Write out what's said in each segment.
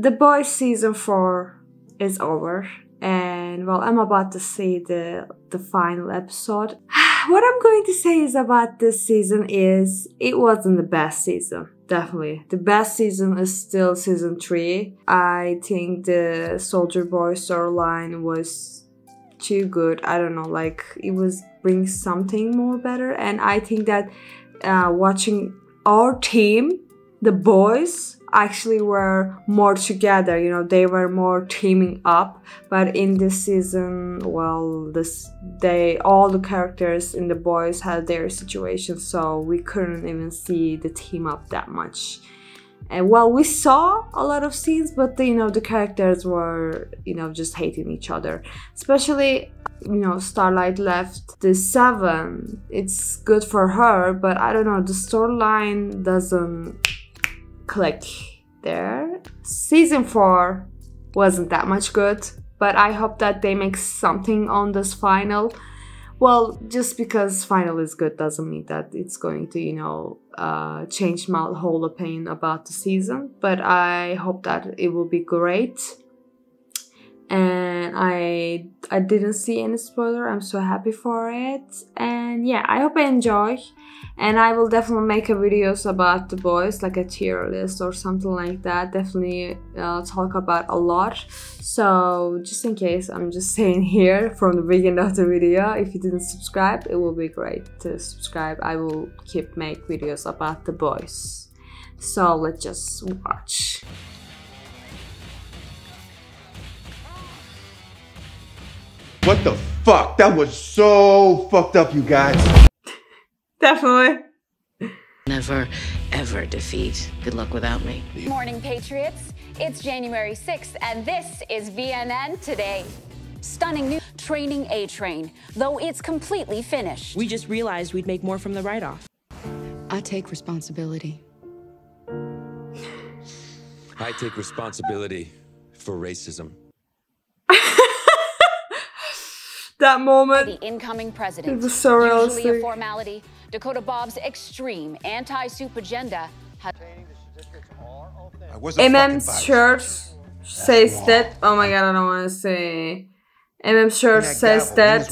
The Boys season 4 is over and well I'm about to see the the final episode. what I'm going to say is about this season is it wasn't the best season. Definitely. The best season is still season 3. I think the Soldier Boy storyline was too good. I don't know, like it was bring something more better and I think that uh, watching our team, the boys actually were more together you know they were more teaming up. But in this season well this they all the characters in the boys had their situations so we couldn't even see the team up that much. And well we saw a lot of scenes but the, you know the characters were you know just hating each other. Especially you know starlight left the seven. It's good for her but i don't know the storyline doesn't click there. Season 4 wasn't that much good, but I hope that they make something on this final. Well, just because final is good doesn't mean that it's going to, you know, uh, change my whole opinion about the season, but I hope that it will be great. And I I didn't see any spoiler. I'm so happy for it. And yeah, I hope I enjoy. And I will definitely make a videos about the boys like a tier list or something like that. Definitely uh, talk about a lot. So just in case I'm just saying here from the beginning of the video if you didn't subscribe it will be great to subscribe. I will keep make videos about the boys. So let's just watch What the fuck? That was so fucked up, you guys. Definitely. Never, ever defeat. Good luck without me. Morning, Patriots. It's January 6th, and this is VNN Today. Stunning new training A train, though it's completely finished. We just realized we'd make more from the write off. I take responsibility. I take responsibility for racism. That moment. The incoming president. It was so realistic. Usually a formality, Dakota Bob's extreme anti-supe agenda has. MM's shirt says that. Oh my god, I don't want to say. MM's shirt says that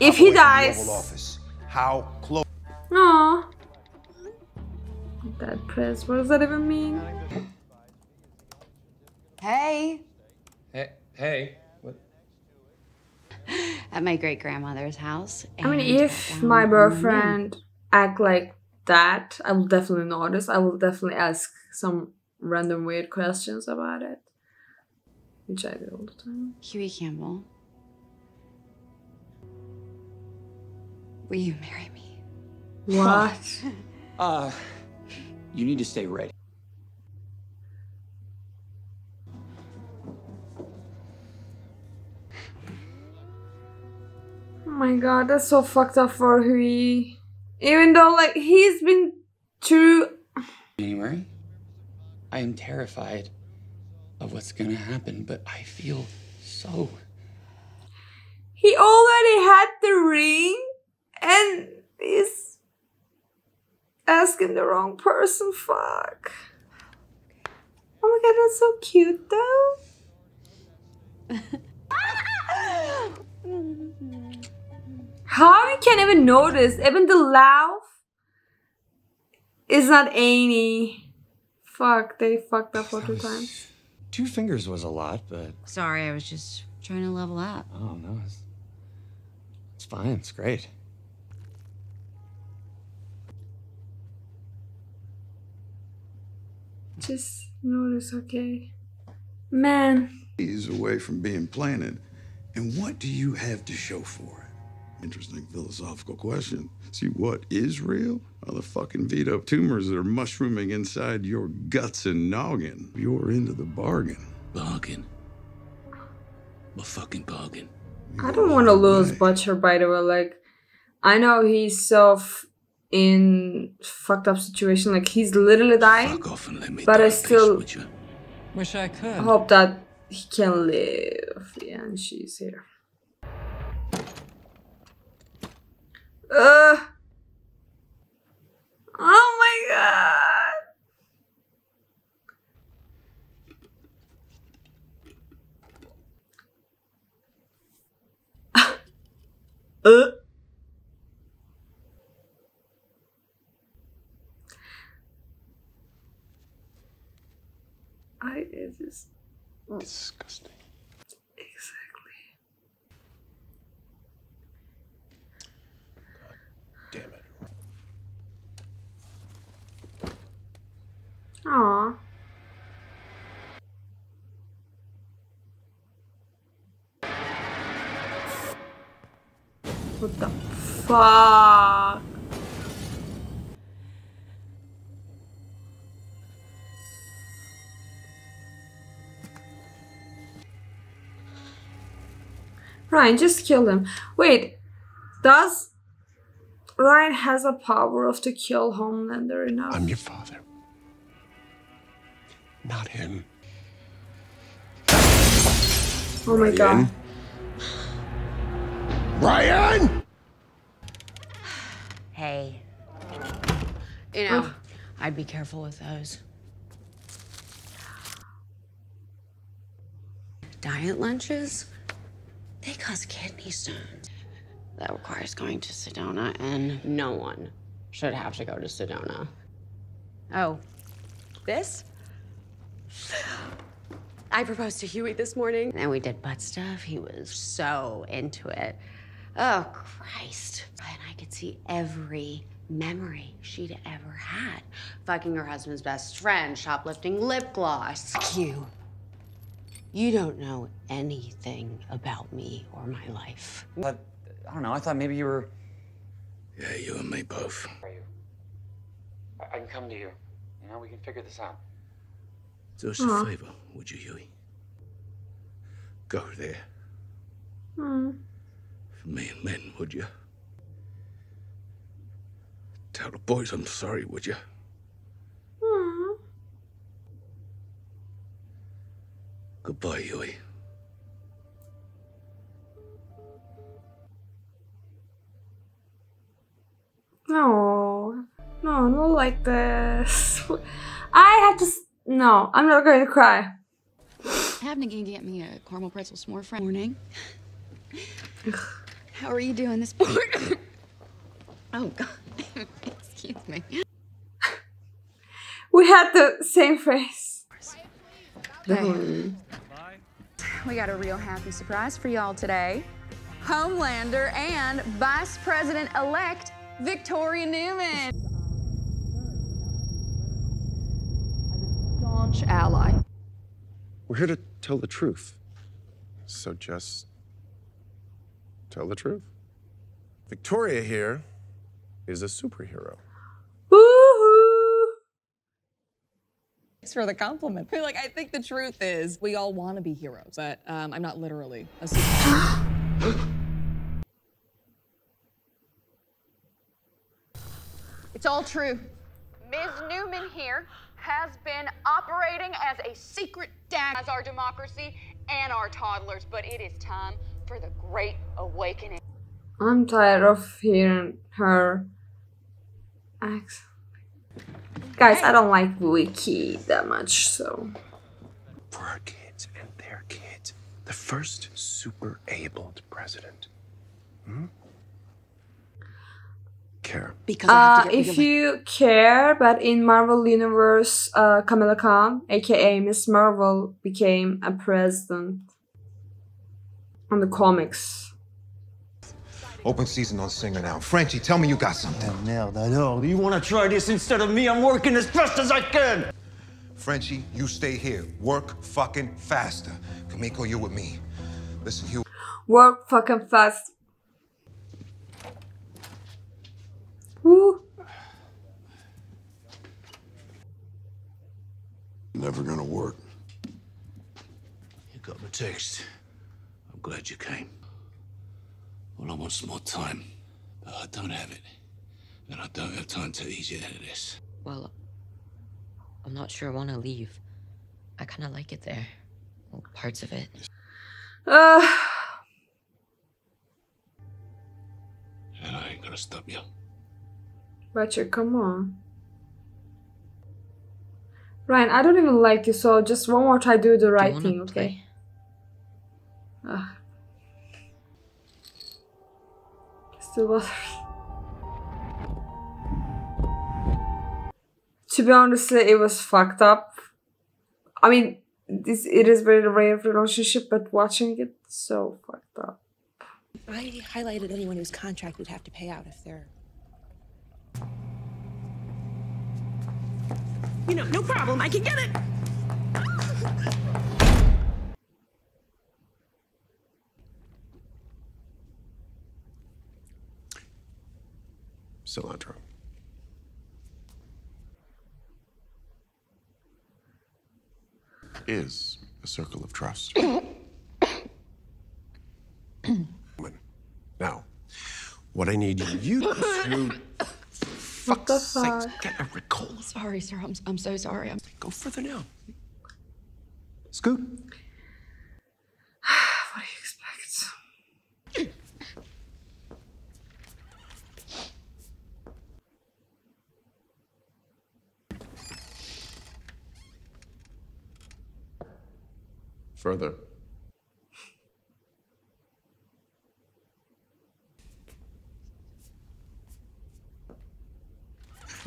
if he dies. How close? Aww. That press. What does that even mean? Hey. Hey, hey. What? At my great grandmother's house. I mean, if my boyfriend act like that, I will definitely notice. I will definitely ask some random weird questions about it, which I do all the time. Hughie Campbell. Will you marry me? What? Uh, you need to stay ready. My god, that's so fucked up for Hughie. Even though, like, he's been through. January, I am terrified of what's gonna happen, but I feel so. He already had the ring and he's asking the wrong person. Fuck. Oh my god, that's so cute though. How you can't even notice? Even the laugh is not any. Fuck, they fucked up for two times. Two fingers was a lot, but Sorry, I was just trying to level up. oh no, it's, it's fine. It's great. Just notice, okay? Man. He's away from being planted. And what do you have to show for it? Interesting philosophical question. See, what is real are the fucking veto tumors that are mushrooming inside your guts and noggin. You're into the bargain. Bargain. A fucking bargain. I don't want to lose Butcher, by the way. Like, I know he's so f- in fucked up situation. Like, he's literally dying. But I still Wish I could. hope that he can live. Yeah, and she's here. Ugh. Oh my god. Uh. I it just disgusting. Aw. What the fuck? Ryan, just kill him. Wait, does Ryan has a power of to kill Homelander enough? I'm your father. Not him. oh my god. Ryan! Hey. You know, oh. I'd be careful with those. Diet lunches? They cause kidney stones. That requires going to Sedona, and no one should have to go to Sedona. Oh, this? I proposed to Hughie this morning. And we did butt stuff. He was so into it. Oh, Christ. And I could see every memory she'd ever had. Fucking her husband's best friend, shoplifting lip gloss. Q. You don't know anything about me or my life. But I don't know. I thought maybe you were. Yeah, you and me both. Are you? I, I can come to you. You know, we can figure this out. Do us a favor, would you, Hughie? Go there Hmm. for me and Lynn, would you? Tell the boys I'm sorry, would you? Hmm. Goodbye, Hughie. No, no, not like this. I have to. No, I'm not going to cry. Having to get me a caramel pretzel s'more friend. Morning. How are you doing this morning? oh, God. Excuse me. We had the same face. Hey. We got a real happy surprise for y'all today. Homelander and Vice President elect Victoria Neuman. Staunch ally. We're here to tell the truth. So just tell the truth. Victoria here is a superhero. Woohoo! Thanks for the compliment. Like, I think the truth is we all want to be heroes, but um, I'm not literally a superhero. It's all true. Ms. Neuman here has been operating as a secret DAG as our democracy and our toddlers, but it is time for the great awakening. I'm tired of hearing her accent. Guys, I don't like Wiki that much, so. For our kids and their kids. The first super abled president. Hmm? Care. Because I have Uh, to get if rid of you care, but in Marvel Universe, uh, Kamala Khan, aka Miss Marvel, became a president on the comics. Open season on Singer now. Frenchie, tell me you got something. Merde, alors, do you want to try this instead of me? I'm working as fast as I can. Frenchie, you stay here. Work fucking faster. Kimiko, you with me. Listen, you. Work fucking fast. Woo. Never gonna work. You got my text. I'm glad you came. Well, I want some more time, but I don't have it. And I don't have time to ease you out of this. Well, I'm not sure I want to leave. I kind of like it there. Well, parts of it. Uh, And I ain't gonna stop you. Roger, come on. Ryan, I don't even like you, so just one more try, do the right wanna thing, okay? Ugh. Ah. Still bothers. To be honest, it was fucked up. I mean, this it is very rare relationship, but watching it so fucked up. I highlighted anyone whose contract would have to pay out if they're. You know, no problem. I can get it. Cilantro. Is a circle of trust. now, what I need you to do. What the fuck? Get a recall. Sorry, sir. I'm, I'm so sorry. I'm... Go further now. Scoot. what do you expect? Further.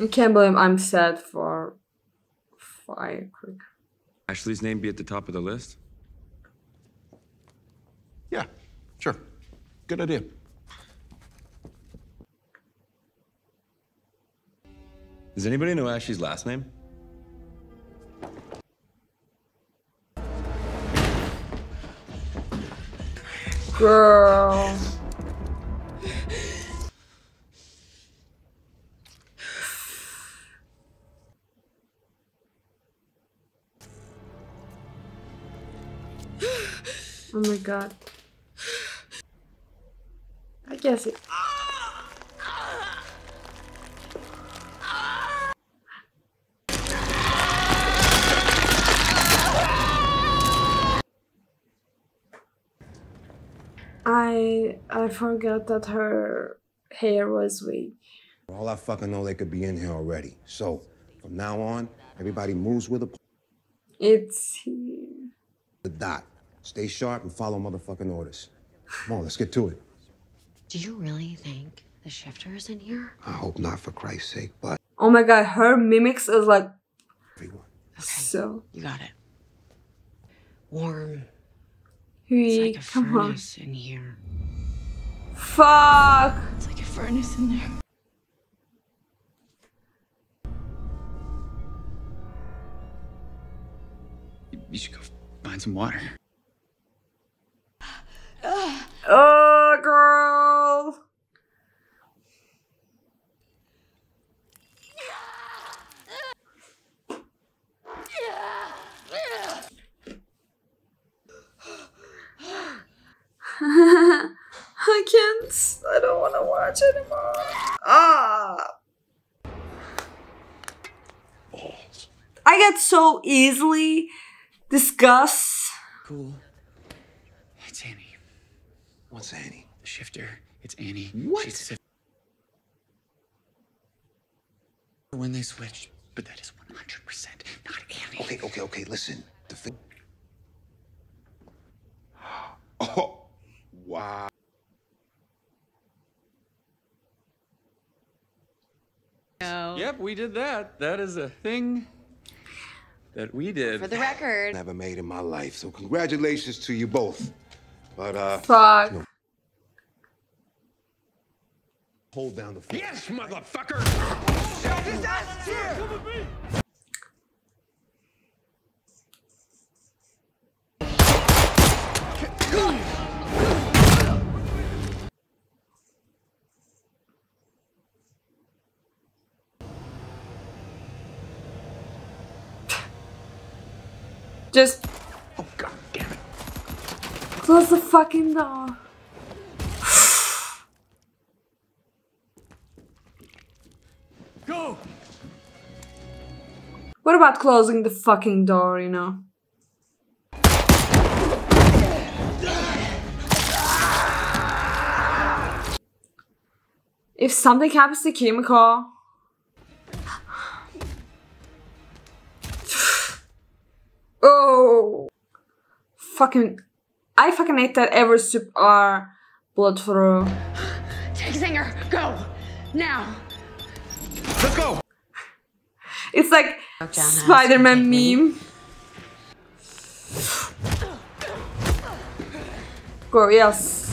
I can't believe I'm sad for Firecracker. Ashley's name be at the top of the list? Yeah, sure. Good idea. Does anybody know Ashley's last name? Girl. God. I guess it. I I forgot that her hair was wig. All I fucking know, they could be in here already. So, from now on, everybody moves with a It's here. the dot. Stay sharp and follow motherfucking orders. Come on, let's get to it. Do you really think the shifter is in here? I hope not, for Christ's sake, but Oh my god, her mimics is like so. You got it. Warm. Hughie, Like a come on. furnace in here. Fuck. It's like a furnace in there. You should go find some water. Oh, girl. I can't. I don't want to watch anymore. Ah. I get so easily disgust. Cool. It's Annie. What's Annie? The shifter. It's Annie. What? She's the- when they switched, but that is 100% not Annie. Okay, okay, okay, listen. The thing. Oh, wow. No. Yep, we did that. That is a thing that we did. For the record. Never made in my life. So congratulations to you both. But uh Fuck. no. hold down the fort. Yes, motherfucker! Just Oh, god damn it. close the fucking door. Go! What about closing the fucking door, you know? If something happens to Kimiko. Fucking. I fucking hate that every supe are blood through. Take Singer, go now. Let's go. It's like oh, Spider-Man meme. Go, yes.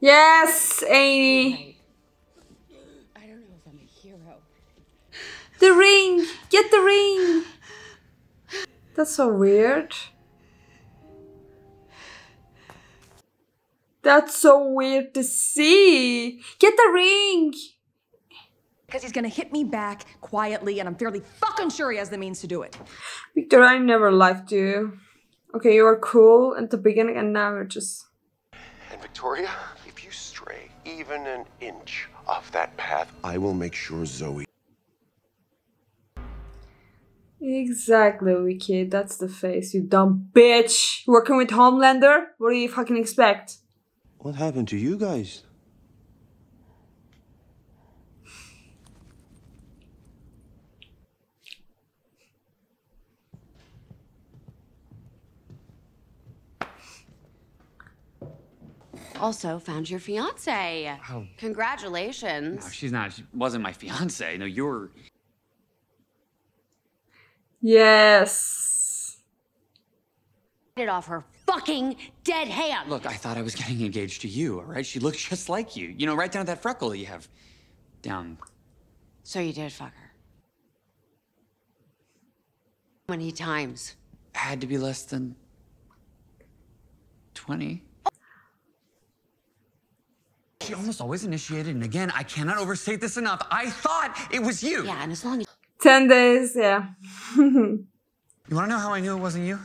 Yes, Amy. The ring! Get the ring! That's so weird. That's so weird to see. Get the ring! Because he's gonna hit me back quietly, and I'm fairly fucking sure he has the means to do it. Victor, I never liked you. Okay, you were cool at the beginning and now you're just. And Victoria, if you stray even an inch off that path, I will make sure Zoe. Exactly, Wiki. That's the face, you dumb bitch. Working with Homelander? What do you fucking expect? What happened to you guys? Also found your fiance. Oh. Congratulations. No, she's not. She wasn't my fiance. No, you're. Yes. It off her fucking dead hand. Look, I thought I was getting engaged to you, all right? She looked just like you. You know, right down to that freckle you have. Down. So you did fuck her. How many times? Had to be less than 20. She almost always initiated, and again, I cannot overstate this enough. I thought it was you. Yeah, and as long as 10 days, yeah. You want to know how I knew it wasn't you?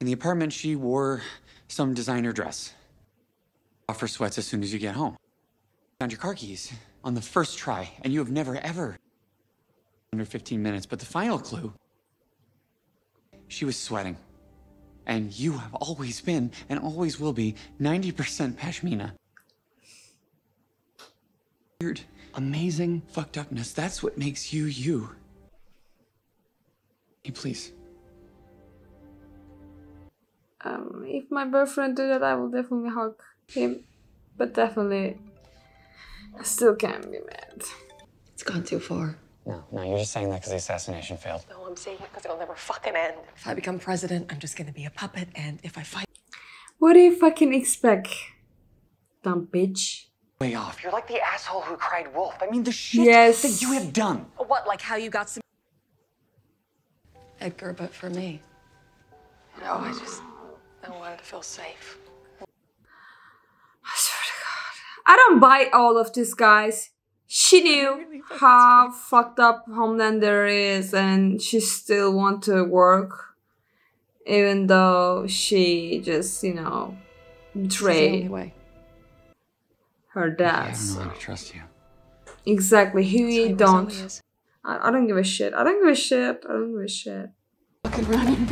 In the apartment, she wore some designer dress. Off her sweats as soon as you get home. Found your car keys on the first try, and you have never, ever under 15 minutes. But the final clue, she was sweating. And you have always been, and always will be, 90% Pashmina. Weird, amazing fucked upness. That's what makes you you. Hey, please. Um, if my boyfriend did that, I will definitely hug him. But definitely, I still can't be mad. It's gone too far. No, no, you're just saying that because the assassination failed. No, I'm saying it because it'll never fucking end. If I become president, I'm just gonna be a puppet, and if I fight, What do you fucking expect? Dumb bitch. Way off. You're like the asshole who cried wolf. I mean, the shit Yes. that you have done. what? Like how you got some Edgar, but for me. You know, I just I wanted to feel safe. I don't buy all of this, guys. She knew how fucked up Homelander is, and she still want to work, even though she just, you know, This is the only betrayed I don't know how to trust you. Exactly, who That's you don't. I, I don't give a shit. I don't give a shit. I don't give a shit. fucking running.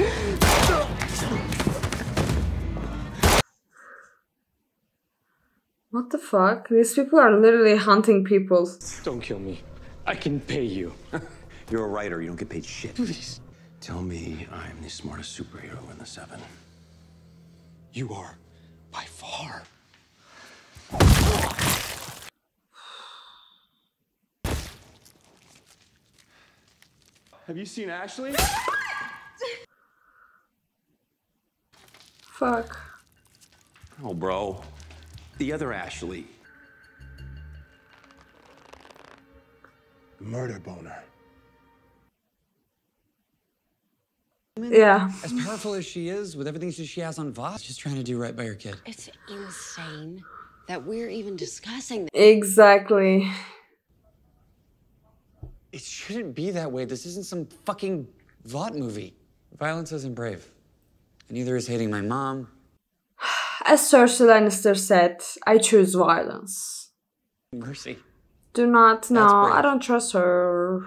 What the fuck? These people are literally hunting people. Don't kill me. I can pay you. You're a writer. You don't get paid shit. Please. Tell me I'm the smartest superhero in the seven. You are, by far. Have you seen Ashley? Fuck. Oh, bro. The other Ashley. Murder boner. Yeah. As powerful as she is, with everything she has on Voss, just trying to do right by her kid. It's insane that we're even discussing this. Exactly. It shouldn't be that way. This isn't some fucking Vought movie. Violence isn't brave. And neither is hating my mom. As Cersei Lannister said, I choose violence. Mercy. Do not, no. I don't trust her.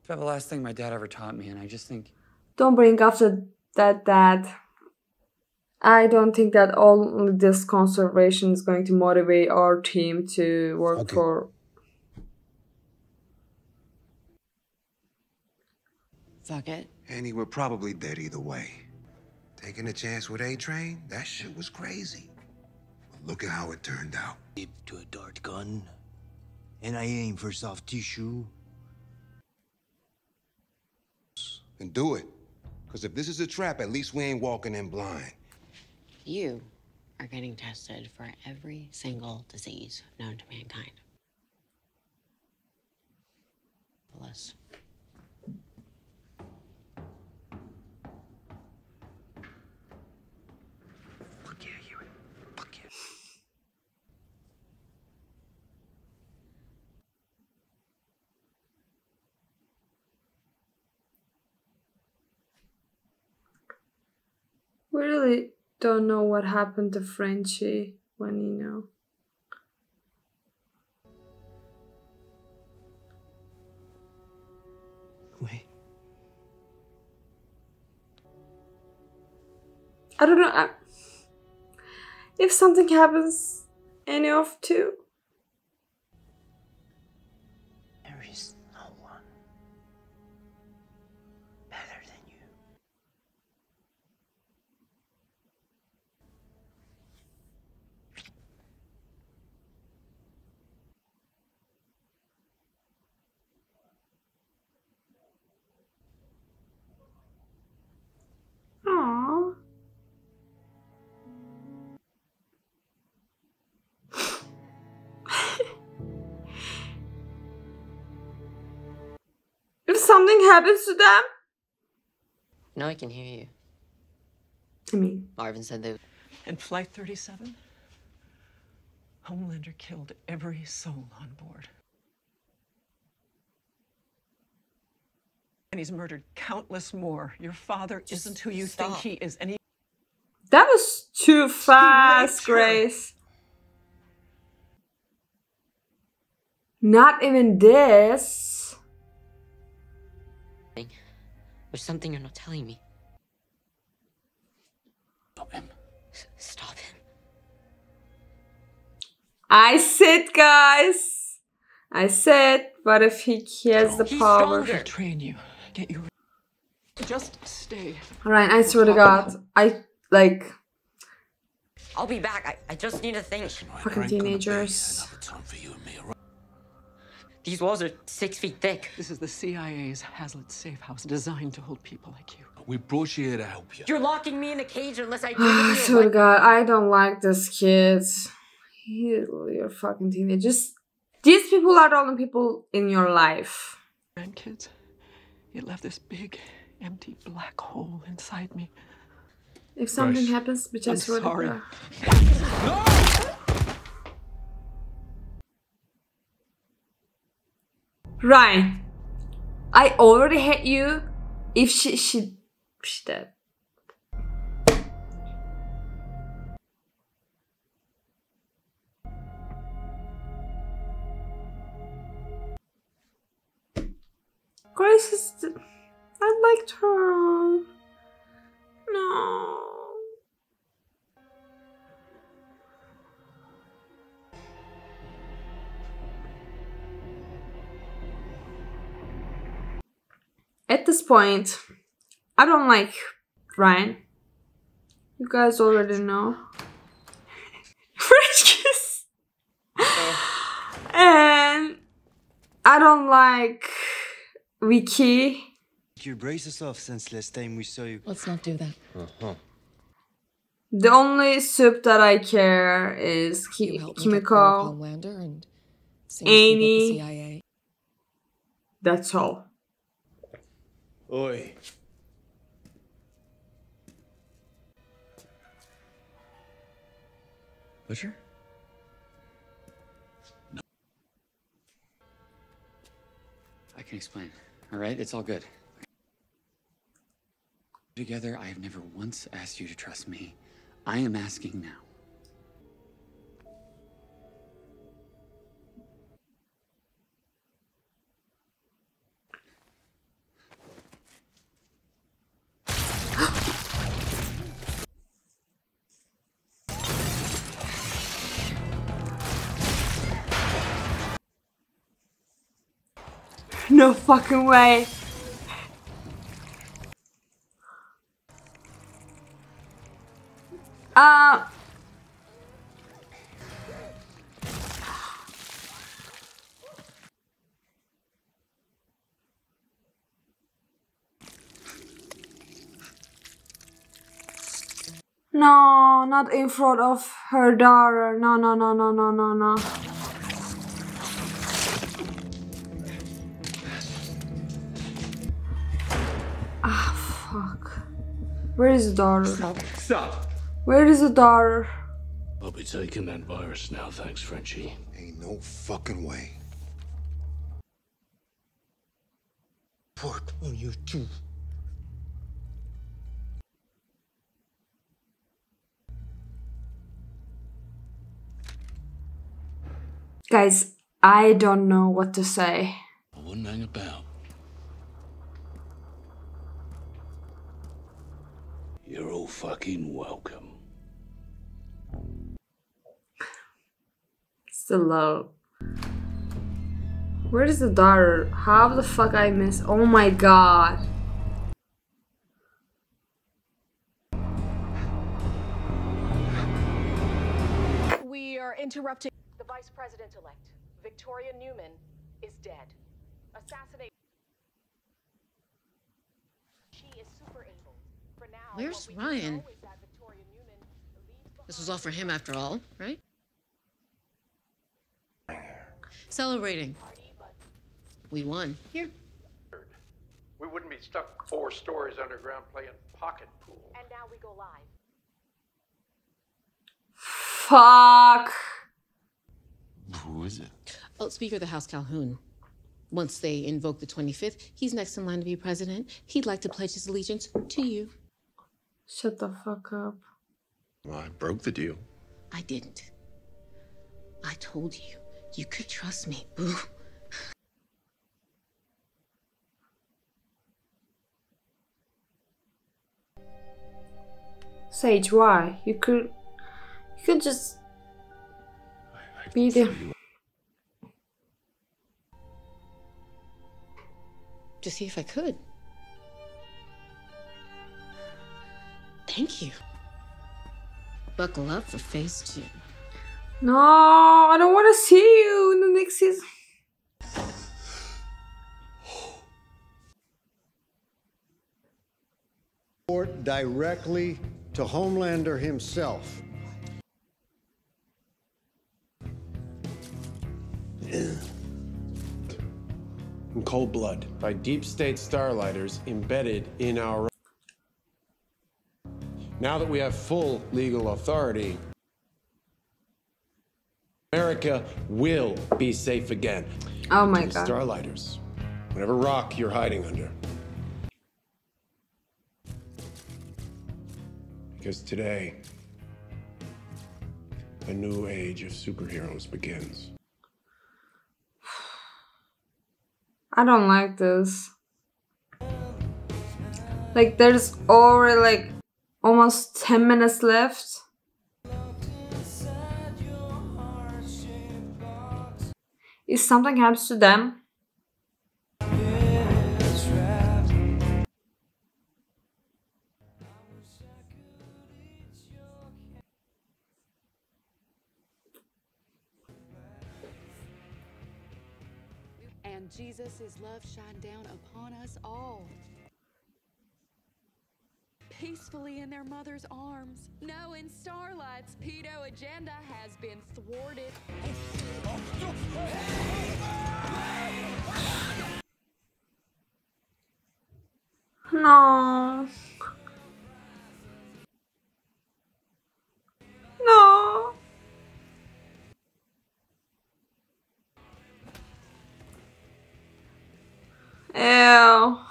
It's about the last thing my dad ever taught me, and I just think Don't bring up the, that dad. I don't think that all this conservation is going to motivate our team to work Okay. for. Fuck it. And he were probably dead either way. Taking a chance with A-Train, that shit was crazy. But look at how it turned out. To a dart gun. And I aim for soft tissue. And do it. Because if this is a trap, at least we ain't walking in blind. You are getting tested for every single disease known to mankind. Phyllis. We really don't know what happened to Frenchie when you know. Wait. I don't know. I, if something happens, any of two. Happens to them, No, I can hear you. I mean, Marvin said they. In Flight 37, Homelander killed every soul on board. And he's murdered countless more. Your father isn't who you think he is, and he that was too fast, her. Grace. Not even this. There's something you're not telling me. Stop him. Stop him. I said, guys. I said, what if he, he has the He's power? stronger. Train you, get you. Just stay. Alright, I swear to God, I like I'll be back. I, I just need to think. fucking teenagers. These walls are six feet thick. This is the CIA's Hazlitt safe house designed to hold people like you. We brought you here to help you. You're locking me in a cage unless I give I you swear to God, I don't like this kid. You- You're fucking teenagers. These people are the only people in your life. Grandkids, it left this big, empty black hole inside me. If something Grace, happens, which I I'm swear sorry. to God. Ryan, I already hate you. If she she she dead. Grace is. I liked her. No. At this point, I don't like Ryan. You guys already know. French kiss. and I don't like Vicky. You brace yourself since last time we saw you. Let's not do that. Uh-huh. The only supe that I care is Ki- You helped me get Clark Kimiko, Homelander and sing with people at the Annie. CIA. That's all. Oi. Butcher? No. I can explain. All right, it's all good. Together, I have never once asked you to trust me. I am asking now. No fucking way. Uh... No, not in front of her daughter. No, no, no, no, no, no, no. Where is the daughter? Stop. Stop. Where is the daughter? I'll be taking that virus now, thanks, Frenchie. Ain't no fucking way. Work on you too. Guys, I don't know what to say. I wouldn't hang about. You're all fucking welcome. Still. Where is the daughter? How the fuck I miss? Oh my god. We are interrupting. The vice president elect, Victoria Neuman, is dead. Assassinate. She is super able. For now, Where's Ryan? know is that Victoria Neuman This was all for him after all, right? Celebrating. We won. Here. We wouldn't be stuck four stories underground playing pocket pool. And now we go live. Fuck. Who is it? Oh, Speaker of the House Calhoun. Once they invoke the 25th, he's next in line to be president. He'd like to pledge his allegiance to you. Shut the fuck up. Well, I broke the deal. I didn't. I told you. You could trust me, boo. Sage, why? You could you could just be there. To see if I could. Thank you. Buckle up for phase two. No, I don't want to see you in the next season. Report directly to Homelander himself. In cold blood by deep state starlighters embedded in our. Now that we have full legal authority, America will be safe again. Oh my god. Starlighters, whatever rock you're hiding under. Because today, a new age of superheroes begins. I don't like this. Like there's already like almost 10 minutes left. If something happens to them, And Jesus' love shine down upon us all. Peacefully in their mother's arms, knowing Starlight's pedo agenda has been thwarted. no. No. Ew.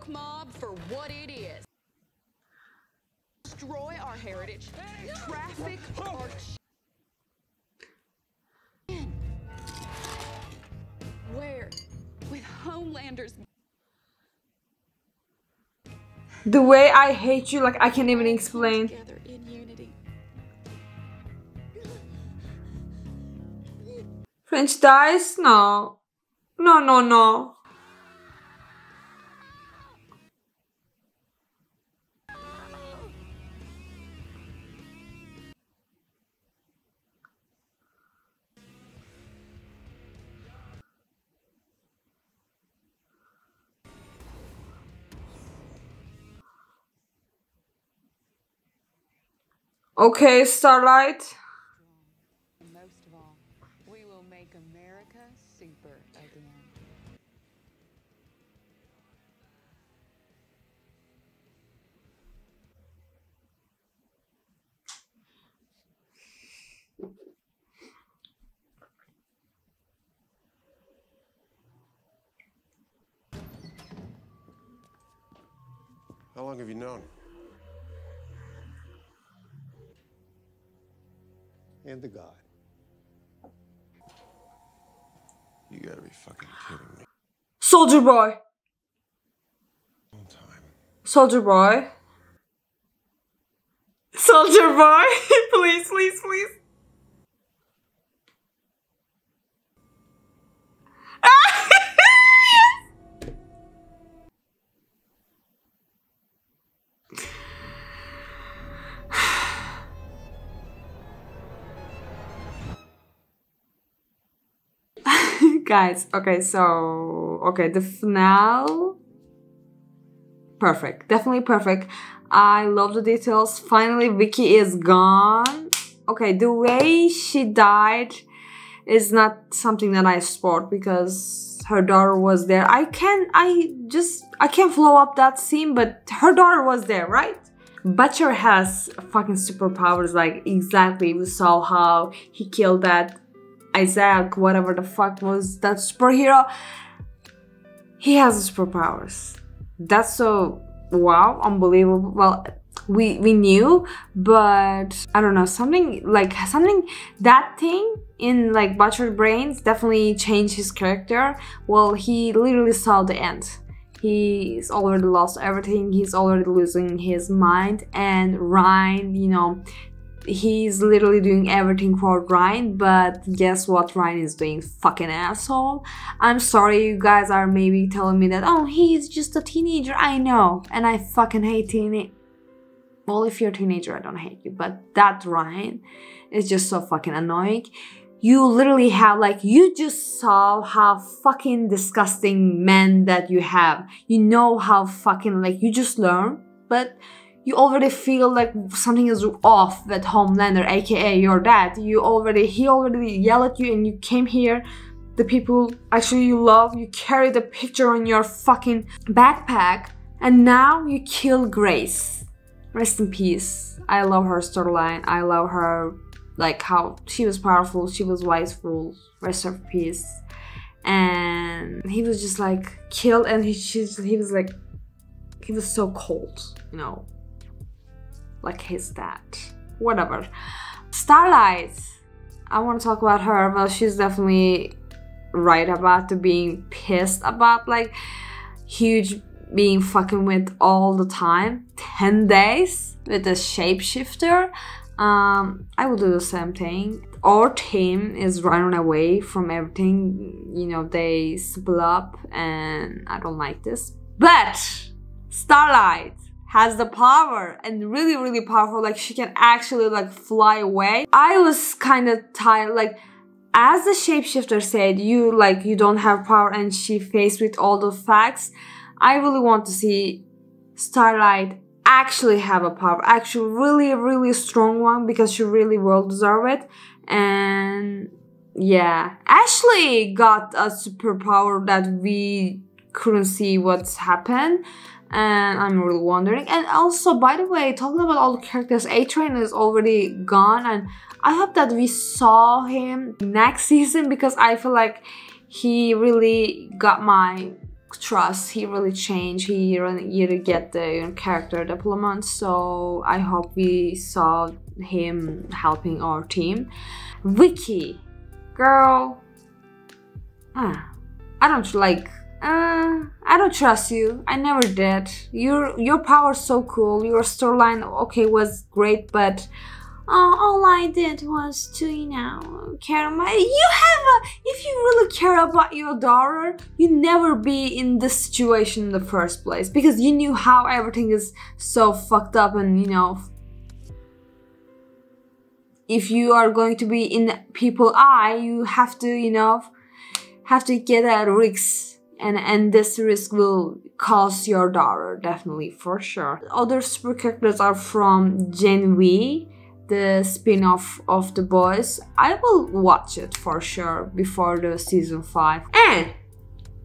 Woke mob for what it is. Destroy our heritage, traffic our ch- Where? With Homelander's The way I hate you, like I can't even explain. together in unity. French dies? No. No, no, no. Okay, Starlight. Most of all, we will make America super again. How long have you known? And the God. You gotta be fucking kidding me. Soldier Boy. Soldier Boy. Soldier Boy. please, please, please. Guys, okay, so okay, the finale perfect, definitely perfect. I love the details. Finally, Vicky is gone. Okay, the way she died is not something that I support because her daughter was there. I can I just I can't follow up that scene, but her daughter was there, right? Butcher has fucking superpowers, like exactly we saw how he killed that Isaac, whatever the fuck was that superhero. He has superpowers. That's so wow, unbelievable. Well, we we knew, but I don't know something like something that thing in like Butcher brains definitely changed his character. Well, he literally saw the end. He's already lost everything. He's already losing his mind, and Ryan, you know, he's literally doing everything for Ryan, but guess what Ryan is doing? Fucking asshole. I'm sorry you guys are maybe telling me that, oh, he's just a teenager. I know. And I fucking hate teenage. Well, if you're a teenager, I don't hate you, but that Ryan is just so fucking annoying. You literally have, like, you just saw how fucking disgusting men that you have. You know how fucking, like, you just learn, but you already feel like something is off with Homelander, aka your dad. You already, he already yelled at you and you came here. The people actually you love, you carry the picture on your fucking backpack, and now you kill Grace. Rest in peace. I love her storyline. I love her, like how she was powerful, she was wiseful. Rest in peace. And he was just like killed, and he, he was like, he was so cold, you know, like his dad. Whatever. Starlight. I want to talk about her. Well, she's definitely right about being pissed about like Hughie being fucking with all the time. 10 days with a shapeshifter. Um, I will do the same thing. Our team is running away from everything. You know, they split up and I don't like this. But Starlight has the power and really really powerful like she can actually like fly away. I was kind of tired like as the shapeshifter said you like you don't have power and she faced with all the facts. I really want to see starlight actually have a power actually really really strong one because she really will deserve it. And yeah ashley got a superpower that we couldn't see what's happened and I'm really wondering. And also, by the way, talking about all the characters, A Train is already gone, and I hope that we saw him next season because I feel like he really got my trust. He really changed. He really, really get the character development. So I hope we saw him helping our team. Vicky, girl, ah, I don't like uh, I don't trust you. I never did. Your your power's so cool. Your storyline, okay, was great, but uh, all I did was to, you know, care my. You have a. If you really care about your daughter, you never be in this situation in the first place because you knew how everything is so fucked up, and you know, if you are going to be in people eye, you have to, you know, have to get at risk and and this risk will cost your daughter definitely for sure other super characters are from gen v the spin-off of The Boys, I will watch it for sure before the season 5. And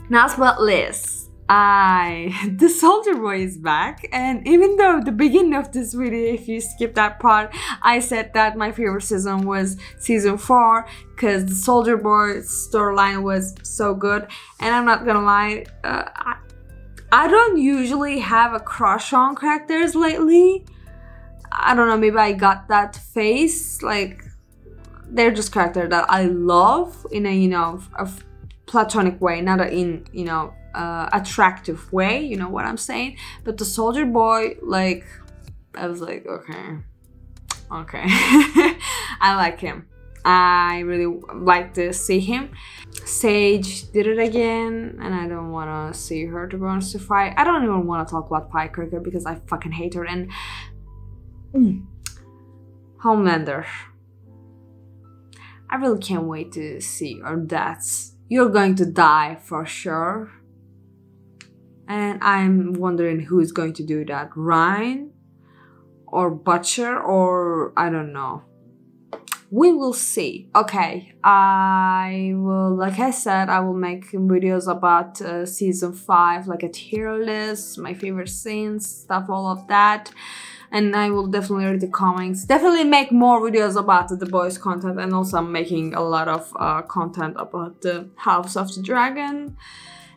last but least, I the soldier boy is back and even though the beginning of this video if you skip that part I said that my favorite season was season 4 because the soldier boy storyline was so good and I'm not gonna lie uh, I, I don't usually have a crush on characters lately. I don't know maybe I got that face like they're just characters that I love in a you know a platonic way not a, in you know uh, attractive way, you know what I'm saying? But the soldier boy, like, I was like, okay, okay. I like him. I really like to see him. Sage did it again, and I don't want to see her to honest to fight. I don't even want to talk about Firecracker because I fucking hate her. And mm, Homelander. I really can't wait to see your deaths. You're going to die for sure and I'm wondering who is going to do that Ryan or Butcher or I don't know. We will see. Okay I will like I said I will make videos about uh, season 5 like a tier list my favorite scenes stuff all of that. And I will definitely read the comments. Definitely make more videos about the boys content. And also I'm making a lot of uh, content about the House of the Dragon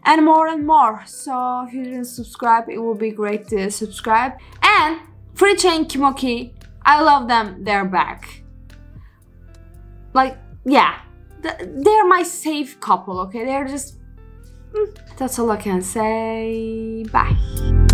and more and more. So if you didn't subscribe, it would be great to subscribe. And Free Chain Kimiko, I love them, they're back. Like, yeah, they're my safe couple, okay? They're just, mm, that's all I can say. Bye.